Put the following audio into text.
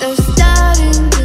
The starting.